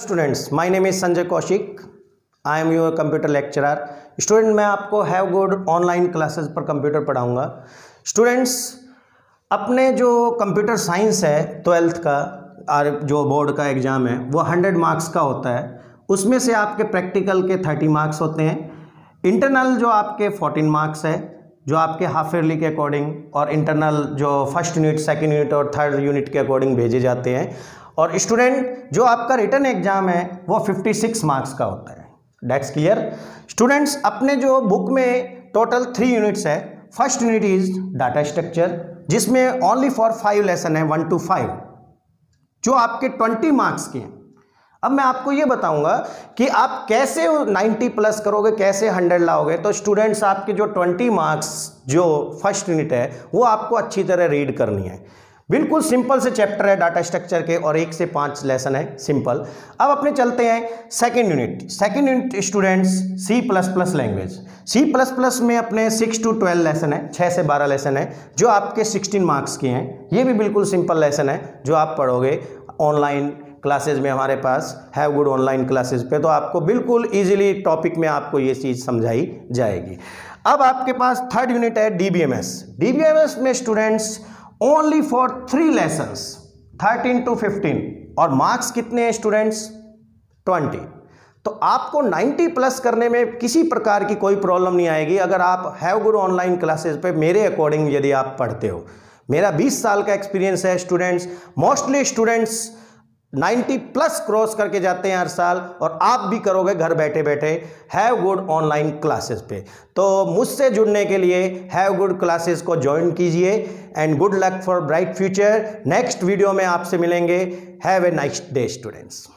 Students my name is Sanjay Kaushik I am your computer lecturer student मैं आपको have good online classes पर computer पढ़ाऊँगा. Students अपने जो कंप्यूटर साइंस है ट्वेल्थ का, और जो बोर्ड का एग्ज़ाम है, वो हंड्रेड मार्क्स का होता है. उसमें से आपके प्रैक्टिकल के थर्टी मार्क्स होते हैं. इंटरनल जो आपके फोर्टीन मार्क्स है, जो आपके हाफ़ ईयरली के अकॉर्डिंग और इंटरनल जो फ़र्स्ट यूनिट सेकेंड यूनिट और थर्ड यूनिट के अकॉर्डिंग भेजे जाते हैं. और स्टूडेंट, जो आपका रिटर्न एग्ज़ाम है, वो 56 मार्क्स का होता है। डेट्स क्लियर स्टूडेंट्स अपने जो बुक में टोटल थ्री यूनिट्स है first unit is data structure जिसमें ओनली फॉर फाइव लेसन है वन टू फाइव जो आपके ट्वेंटी मार्क्स के हैं। अब मैं आपको ये बताऊँगा कि आप कैसे 90 प्लस करोगे, कैसे 100 लाओगे। तो स्टूडेंट्स आपके जो 20 मार्क्स जो फ़र्स्ट यूनिट है, वो आपको अच्छी तरह रीड करनी है। बिल्कुल सिंपल से चैप्टर है डाटा स्ट्रक्चर के, और एक से पाँच लेसन है, सिंपल। अब अपने चलते हैं second unit second unit students C plus plus language C plus plus में अपने सिक्स टू ट्वेल्व लेसन है छः से बारह लेसन है, जो आपके सिक्सटीन मार्क्स के हैं। ये भी बिल्कुल सिंपल लेसन है, जो आप पढ़ोगे ऑनलाइन क्लासेज में हमारे पास हैव गुड ऑनलाइन क्लासेज पे तो आपको बिल्कुल ईजिली टॉपिक में आपको ये चीज़ समझाई जाएगी। अब आपके पास थर्ड यूनिट है डीबीएमएस डीबीएमएस में students only for three lessons thirteen to fifteen और मार्क्स कितने हैं स्टूडेंट्स ट्वेंटी तो आपको 90 प्लस करने में किसी प्रकार की कोई प्रॉब्लम नहीं आएगी अगर आप हैव गुरु ऑनलाइन क्लासेस पे मेरे अकॉर्डिंग यदि आप पढ़ते हो। मेरा 20 साल का एक्सपीरियंस है students mostly students 90 plus cross करके जाते हैं हर साल और आप भी करोगे घर बैठे बैठे हैव गुड ऑनलाइन क्लासेस पे। तो मुझसे जुड़ने के लिए हैव गुड क्लासेस को ज्वाइन कीजिए and good luck for bright future. Next video में आपसे मिलेंगे। Have a nice day, students.